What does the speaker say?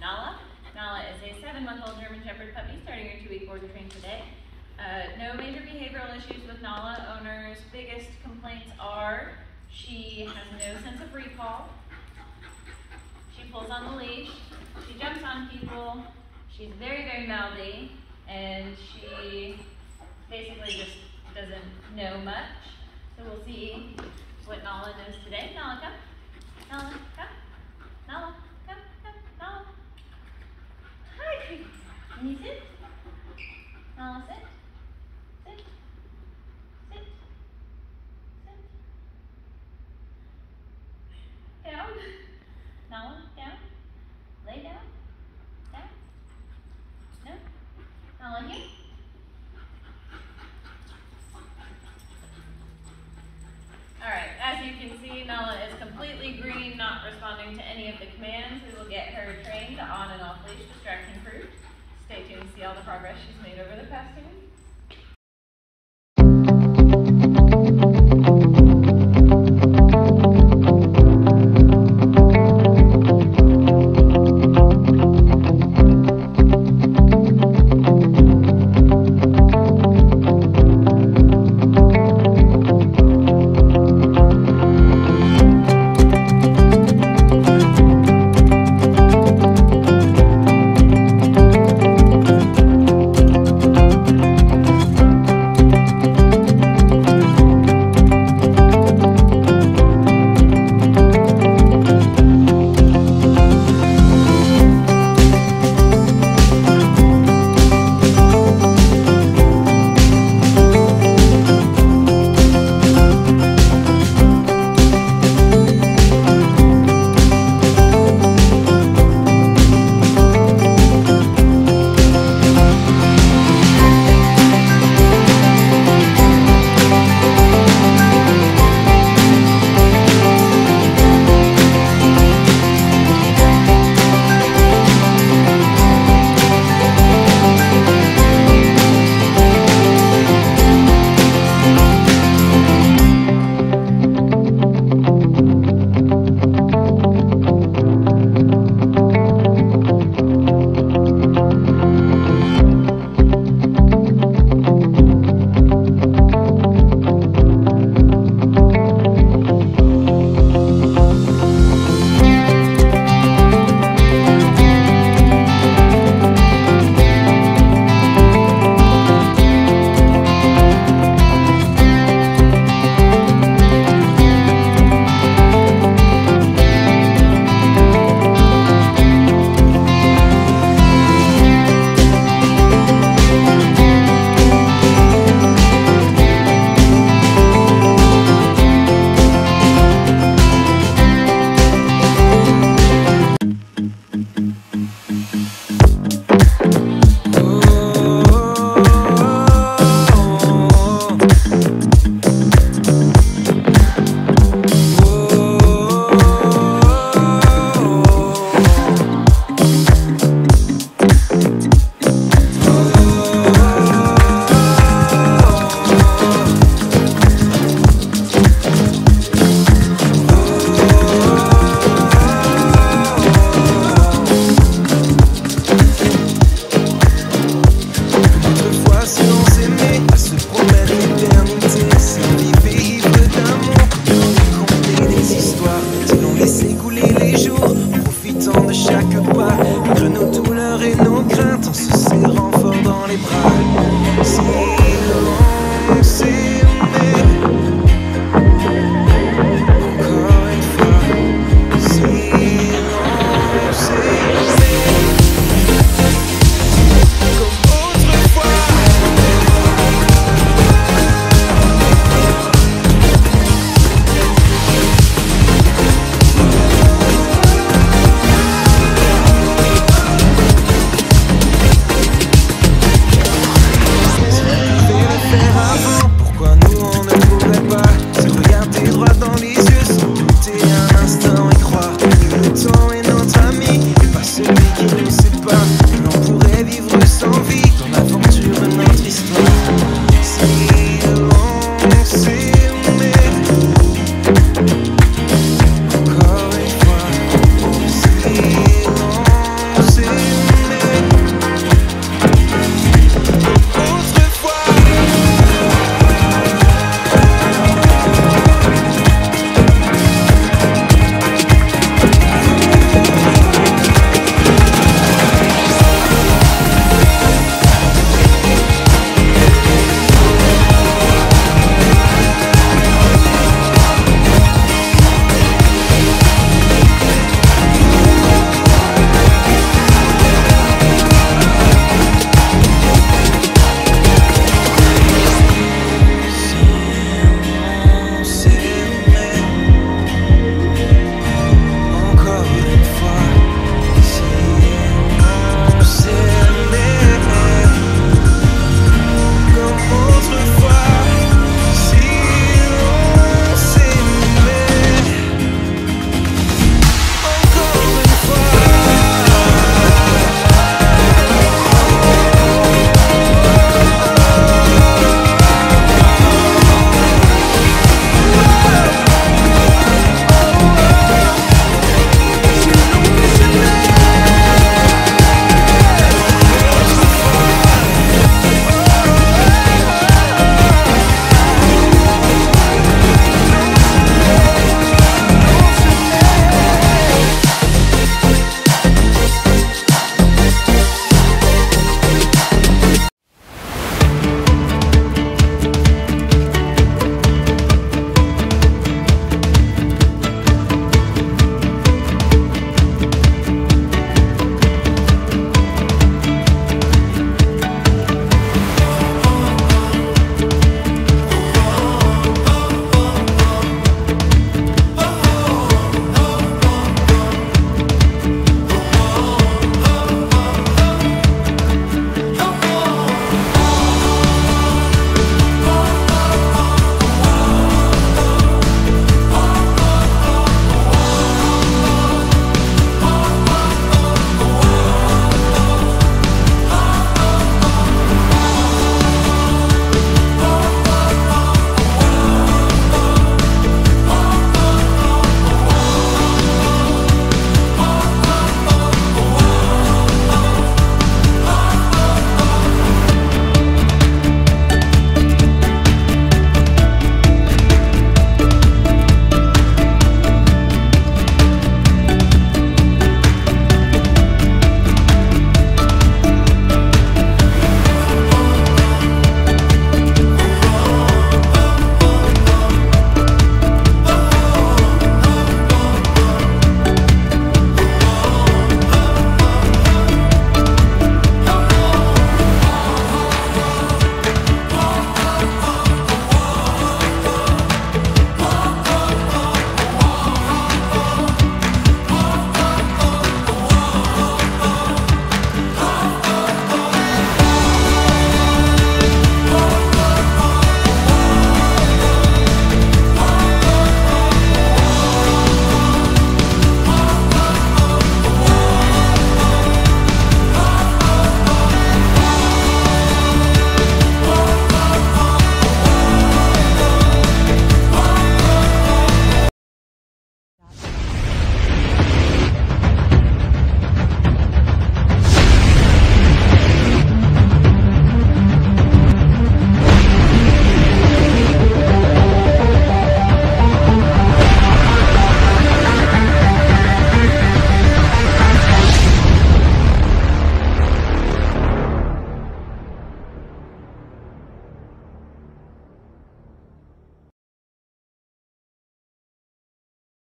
Nala. Nala is a seven-month-old German Shepherd puppy starting her two-week board train today. Uh, no major behavioral issues with Nala. Owners' biggest complaints are she has no sense of recall. She pulls on the leash. She jumps on people. She's very, very mouthy, and she basically just doesn't know much. So we'll see what Nala knows today. Nala, come. Nala, come. Nala, come, come, Nala. Hi, Creepy. Can you sit? Nala, as you can see, Nala is completely green, not responding to any of the commands. We will get her trained on and off leash, distraction proof. Stay tuned to see all the progress she's made over the past two weeks.